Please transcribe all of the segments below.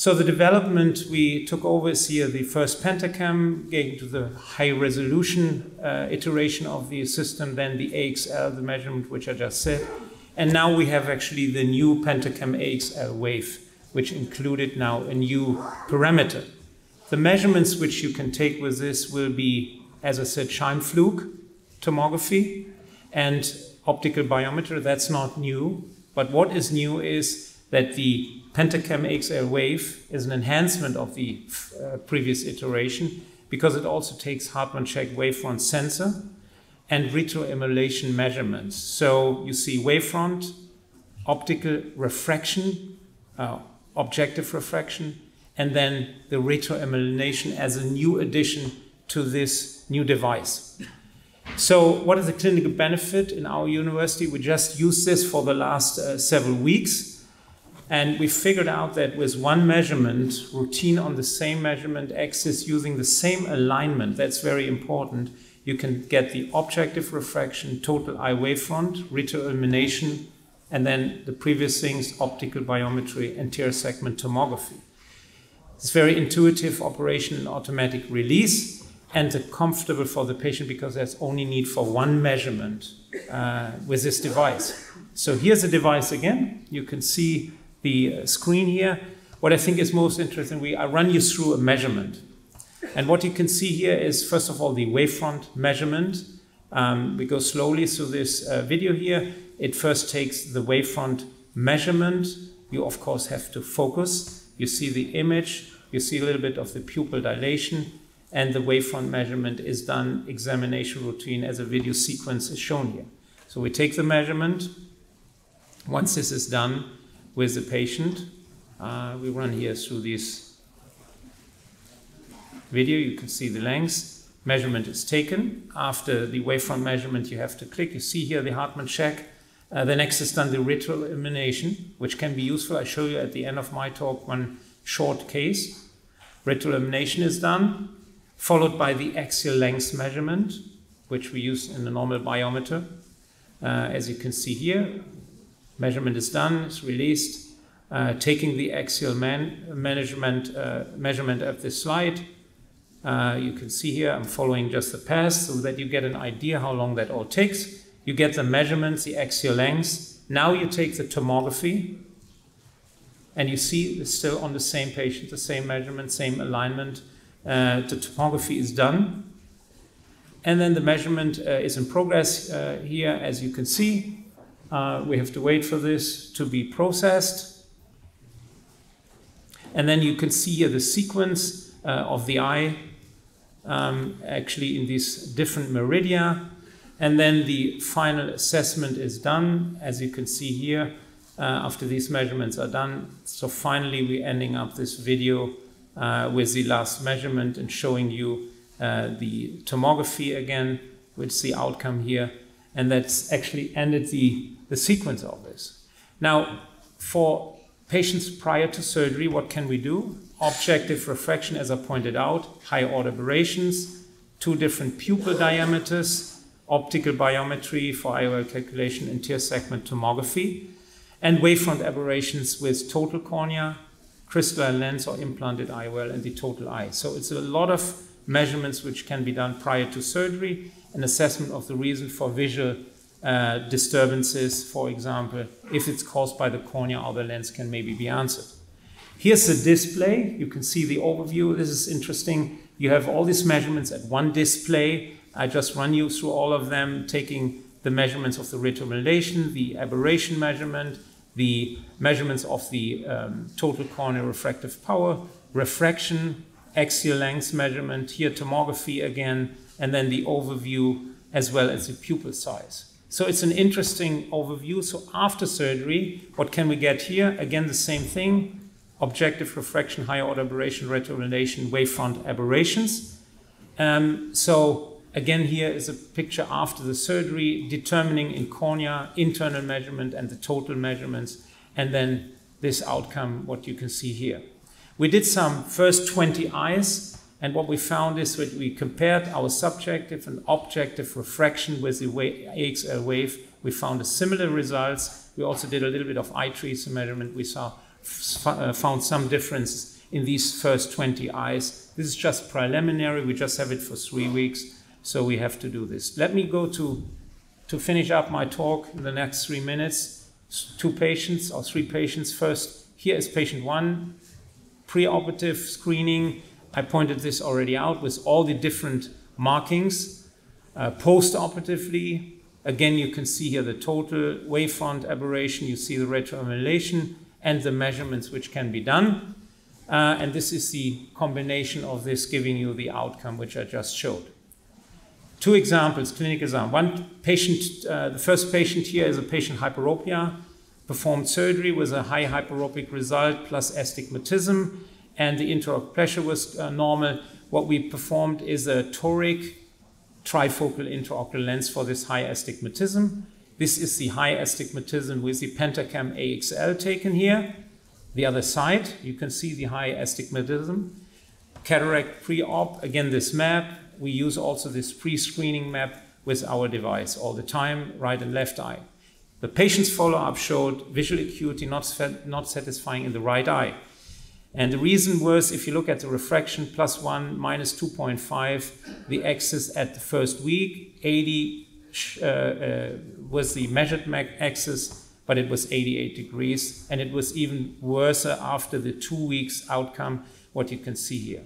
So the development we took over is here the first Pentacam, getting to the high resolution uh, iteration of the system, then the AXL, the measurement which I just said, and now we have actually the new Pentacam AXL wave, which included now a new parameter. The measurements which you can take with this will be, as I said, Scheimpflug tomography and optical biometry. That's not new. But what is new is that the Pentacam AXL wave is an enhancement of the uh, previous iteration because it also takes Hartmann-Shack wavefront sensor and retroillumination measurements. So you see wavefront, optical refraction, uh, objective refraction, and then the retroillumination as a new addition to this new device. So, what is the clinical benefit in our university? We just used this for the last uh, several weeks, and we figured out that with one measurement, routine on the same measurement axis using the same alignment, that's very important you can get the objective refraction, total eye wavefront, retroillumination, and then the previous things, optical biometry, anterior segment tomography. It's very intuitive operation and automatic release, and comfortable for the patient because there's only need for one measurement uh, with this device. So here's the device again. You can see the uh, screen here. What I think is most interesting, we I run you through a measurement. And what you can see here is, first of all, the wavefront measurement. Um, we go slowly through this uh, video here. It first takes the wavefront measurement. You, of course, have to focus. You see the image. You see a little bit of the pupil dilation. And the wavefront measurement is done examination routine as a video sequence is shown here. So we take the measurement. Once this is done with the patient, uh, we run here through this video, you can see the length. Measurement is taken. After the wavefront measurement, you have to click. You see here the Hartmann-Shack. Uh, the next is done the retroillumination, which can be useful. I show you at the end of my talk one short case. Retroillumination is done, followed by the axial length measurement, which we use in the normal biometer. Uh, as you can see here, measurement is done, it's released. Uh, taking the axial man management uh, measurement of this slide, uh, you can see here I'm following just the path so that you get an idea how long that all takes. You get the measurements, the axial lengths. Now you take the tomography and you see it's still on the same patient, the same measurement, same alignment. Uh, the tomography is done. And then the measurement uh, is in progress uh, here, as you can see. Uh, we have to wait for this to be processed. And then you can see here the sequence uh, of the eye um, actually in these different meridia. And then the final assessment is done, as you can see here, uh, after these measurements are done. So finally, we're ending up this video uh, with the last measurement and showing you uh, the tomography again, with the outcome here. And that's actually ended the, the sequence of this. Now, for patients prior to surgery, what can we do? objective refraction, as I pointed out, high order aberrations, two different pupil diameters, optical biometry for IOL calculation, anterior segment tomography, and wavefront aberrations with total cornea, crystalline lens or implanted IOL, and the total eye. So it's a lot of measurements which can be done prior to surgery, an assessment of the reason for visual uh, disturbances, for example, if it's caused by the cornea or the lens can maybe be answered. Here's the display. You can see the overview. This is interesting. You have all these measurements at one display. I just run you through all of them, taking the measurements of the retroillumination, the aberration measurement, the measurements of the um, total corneal refractive power, refraction, axial length measurement, here tomography again, and then the overview as well as the pupil size. So it's an interesting overview. So after surgery, what can we get here? Again, the same thing objective refraction, higher order aberration, retroillumination, wavefront aberrations. Um, so again, here is a picture after the surgery, determining in cornea internal measurement and the total measurements, and then this outcome, what you can see here. We did some first 20 eyes, and what we found is that we compared our subjective and objective refraction with the AXL wave. We found a similar results. We also did a little bit of iTrace measurement. We saw uh, found some difference in these first 20 eyes. This is just preliminary. We just have it for three weeks, so we have to do this. Let me go to to finish up my talk in the next three minutes. Two patients or three patients. First, here is patient one, preoperative screening. I pointed this already out with all the different markings. Uh, Post-operatively, again, you can see here the total wavefront aberration. You see the retroillumination and the measurements which can be done. Uh, and this is the combination of this giving you the outcome which I just showed. Two examples, clinical example. One patient, uh, the first patient here is a patient hyperopia, performed surgery with a high hyperopic result plus astigmatism, and the intraocular pressure was uh, normal. What we performed is a toric trifocal intraocular lens for this high astigmatism. This is the high astigmatism with the Pentacam AXL taken here. The other side, you can see the high astigmatism. Cataract pre-op, again this map. We use also this pre-screening map with our device all the time, right and left eye. The patient's follow-up showed visual acuity not, not satisfying in the right eye. And the reason was, if you look at the refraction, plus 1, minus 2.5, the axis at the first week, 80 uh, uh, was the measured axis, but it was 88 degrees, and it was even worse after the two weeks outcome, what you can see here.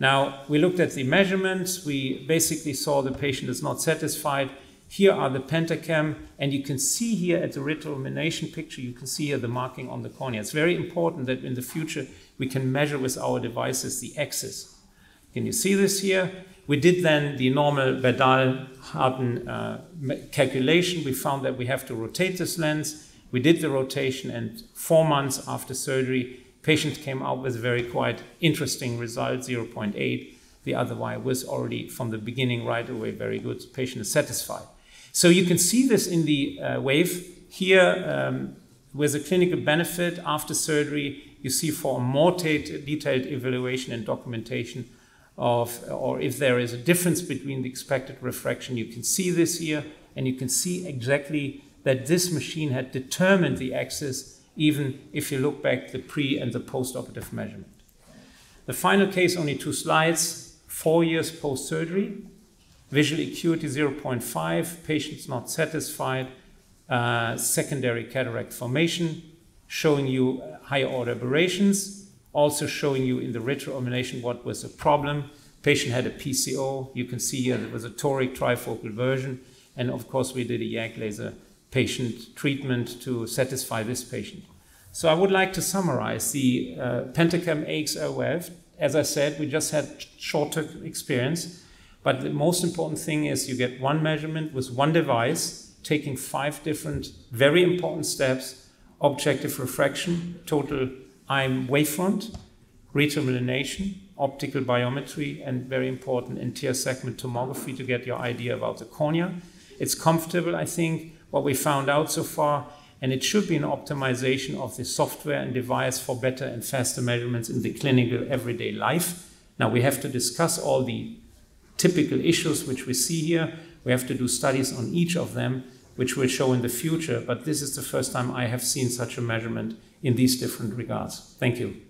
Now, we looked at the measurements. We basically saw the patient is not satisfied. Here are the pentacam, and you can see here at the retroillumination picture, you can see here the marking on the cornea. It's very important that in the future we can measure with our devices the axis. Can you see this here? We did then the normal Berdahl-Hardten uh, calculation. We found that we have to rotate this lens. We did the rotation, and four months after surgery, patient came out with a very quite interesting result, 0.8. The other one was already from the beginning right away very good. The patient is satisfied. So you can see this in the uh, wave here um, with a clinical benefit after surgery. You see for a more detailed evaluation and documentation of, or if there is a difference between the expected refraction, you can see this here, and you can see exactly that this machine had determined the axis, even if you look back the pre and the post-operative measurement. The final case, only two slides, four years post-surgery, visual acuity 0.5, patients not satisfied, uh, secondary cataract formation, showing you higher order aberrations, also showing you in the retroillumination what was the problem. Patient had a PCO. You can see here there was a toric trifocal version. And of course, we did a YAG laser patient treatment to satisfy this patient. So I would like to summarize the uh, Pentacam AXL As I said, we just had shorter experience. But the most important thing is you get one measurement with one device, taking five different, very important steps objective refraction, total I'm wavefront, retroillumination, optical biometry, and very important anterior segment tomography to get your idea about the cornea. It's comfortable, I think, what we found out so far, and it should be an optimization of the software and device for better and faster measurements in the clinical everyday life. Now we have to discuss all the typical issues which we see here. We have to do studies on each of them, which we'll show in the future, but this is the first time I have seen such a measurement in these different regards. Thank you.